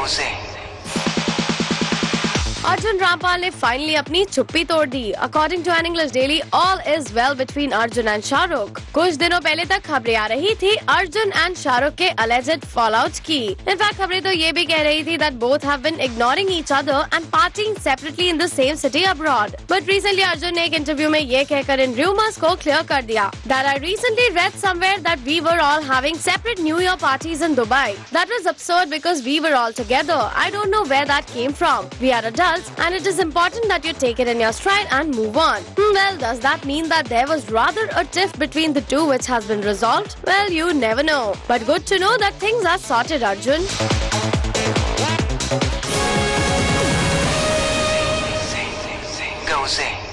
Jose. Arjun Rampal ने finally अपनी चुप्पी तोड़ दी। According to an English daily all is well between Arjun and Shahrukh कुछ दिनों पहले तक खबरें आ रही थी अर्जुन एंड शाहरुख के अलेजेड फॉल आउट की इनफैक्ट खबरें तो ये भी कह रही थी that both have been ignoring each other and partying separately in the same city abroad but recently Arjun ने एक इंटरव्यू में ये कहकर इन रूमर्स को क्लियर कर दिया। That I recently read somewhere that we were all having separate new year parties in Dubai that was absurd because we were all together. I don't know where that came from. We are adults and it is important that you take it in your stride and move on. Well, does that mean that there was rather a tiff between the two which has been resolved? Well, you never know. But good to know that things are sorted, Arjun. Go zing.